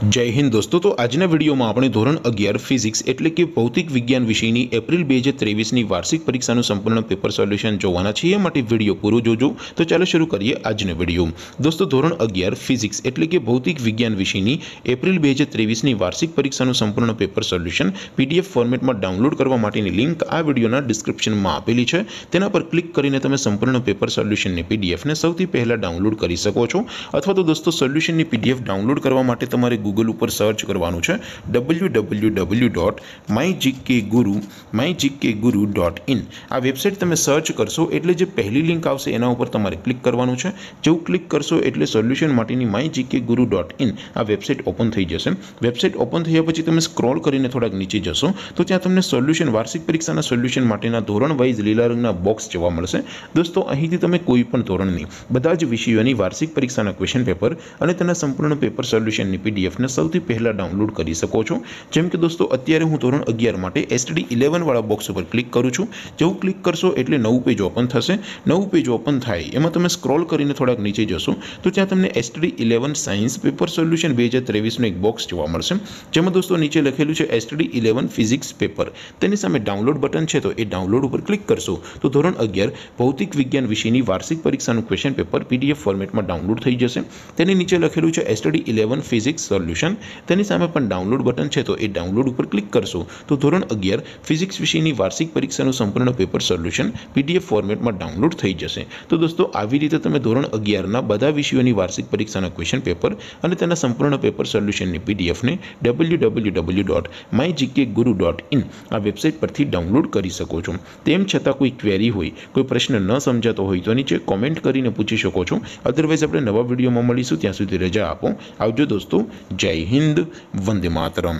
જય હિન્દ દોસ્તો. તો આજના વિડીયોમાં આપણે ધોરણ અગિયાર ફિઝિક્સ એટલે કે ભૌતિક વિજ્ઞાન વિષયની એપ્રિલ બે હજાર ત્રેવીસની વાર્ષિક પરીક્ષાનું સંપૂર્ણ પેપર સોલ્યુશન જોવાના છીએ. માટે વીડિયો પૂરો જોજો. તો ચાલો શરૂ કરીએ આજનો વીડિયો. દોસ્તો, ધોરણ અગિયાર ફિઝિક્સ એટલે કે ભૌતિક વિજ્ઞાન વિષયની એપ્રિલ બે હજાર ત્રેવીસની વાર્ષિક પરીક્ષાનું સંપૂર્ણ પેપર સોલ્યુશન પીડીએફ ફોર્મેટમાં ડાઉનલોડ કરવા માટેની લિંક આ વિડીયોના ડિસ્ક્રિપ્શનમાં આપેલી છે. તેના પર ક્લિક કરીને તમે સંપૂર્ણ પેપર સોલ્યુશનની પીડીએફને સૌથી પહેલાં ડાઉનલોડ કરી શકો છો. અથવા તો દોસ્તો, સોલ્યુશનની પીડીએફ ડાઉનલોડ કરવા માટે તમારે ગૂગલ ઉપર સર્ચ કરવાનું છે. W W W dot my GK guru my GK guru dot in આ વેબસાઇટ તમે સર્ચ કરશો એટલે જે પહેલી લિંક આવશે એના ઉપર તમારે ક્લિક કરવાનું છે. જેવું ક્લિક કરશો એટલે સોલ્યુશન માટેની my GK guru dot in આ વેબસાઇટ ઓપન થઈ જશે. વેબસાઇટ ઓપન થયા પછી તમે સ્ક્રોલ કરીને થોડાક નીચે જશો, તો ત્યાં તમને સોલ્યુશન વાર્ષિક પરીક્ષાના સોલ્યુશન માટેના ધોરણ વાઇઝ લીલા રંગના બોક્સ જોવા મળશે. દોસ્તો, અહીંથી તમે કોઈ પણ ધોરણની, બધા જ વિષયોની વાર્ષિક પરીક્ષાના ક્વેશ્ચન પેપર અને તેના સંપૂર્ણ પેપર સોલ્યુશનની પીડીએફને સૌથી પહેલાં ડાઉનલોડ કરી શકો છો. જેમ કે દોસ્તો, અત્યારે હું ધોરણ અગિયાર માટે એસટીડી ઇલેવનવાળા બોક્સ ઉપર ક્લિક કરું છું. જેવું ક્લિક કરશો એટલે નવું પેજ ઓપન થશે. નવું પેજ ઓપન થાય, એમાં તમે સ્ક્રોલ કરીને થોડાક નીચે જશો, તો ત્યાં તમને STD eleven science paper solution બે હજાર ત્રેવીસનું એક બોક્સ જોવા મળશે. જેમાં દોસ્તો નીચે લખેલું છે એસટીડી ઇલેવન ફિઝિક્સ પેપર તેની સામે ડાઉનલોડ બટન છે, તો એ ડાઉનલોડ ઉપર ક્લિક કરશો. તો ધોરણ અગિયાર, ભૌતિક વિજ્ઞાન વિષયની વાર્ષિક પરીક્ષાનું ક્વેશ્ચન પેપર પીડીએફ ફોર્મેટમાં ડાઉનલોડ થઈ જશે. તેની નીચે લખેલું છે એસટીડી ઇલેવન ફિઝિક્સ સોલ્યુશન તેની સામે પણ ડાઉનલોડ બટન છે, તો એ ડાઉનલોડ ઉપર ક્લિક કરશો. તો ધોરણ અગિયાર ફિઝિક્સ વિષયની વાર્ષિક પરીક્ષાનું સંપૂર્ણ પેપર સોલ્યુશન પીડીએફ ફોર્મેટમાં ડાઉનલોડ થઈ જશે. તો દોસ્તો, આવી રીતે તમે ધોરણ અગિયારના બધા વિષયોની વાર્ષિક પરીક્ષાના ક્વેશ્ચન પેપર અને તેના સંપૂર્ણ પેપર સોલ્યુશનની પીડીએફને W W W dot my GK guru dot in આ વેબસાઇટ પરથી ડાઉનલોડ કરી શકો છો. તેમ છતાં કોઈ ક્વેરી હોય, કોઈ પ્રશ્ન ન સમજાતો હોય, તો નીચે કોમેન્ટ કરીને પૂછી શકો છો. અધરવાઇઝ આપણે નવા વિડીયોમાં મળીશું. ત્યાં સુધી રજા આપો. આવજો દોસ્તો. જય હિન્દ વંદે માતરમ